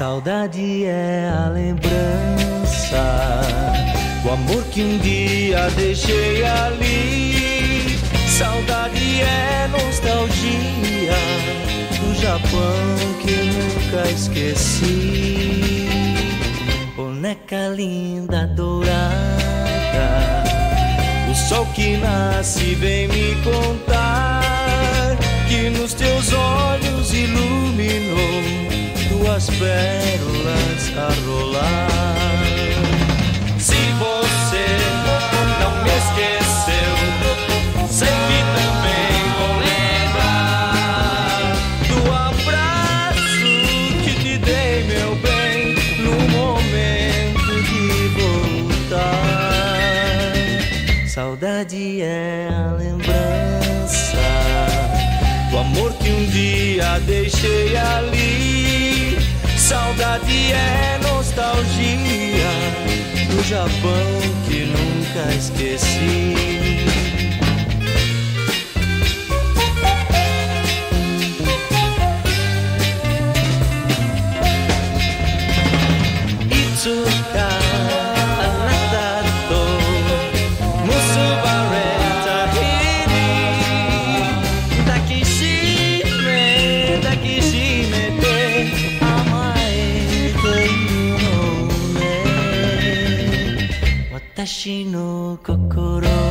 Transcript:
Saudade é a lembrança do amor que um dia deixei ali. Saudade é nostalgia do Japão que nunca esqueci. Boneca linda dourada, o sol que nasce vem me tuas pérolas a rolar. Se você não me esqueceu, sei que também vou lembrar do abraço que te dei, meu bem, no momento de voltar. Saudade é a lembrança do amor que um dia deixei ali. Saudade é nostalgia do Japão que nunca esqueci. 私の心。